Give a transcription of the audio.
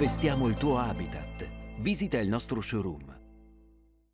Vestiamo il tuo habitat. Visita il nostro showroom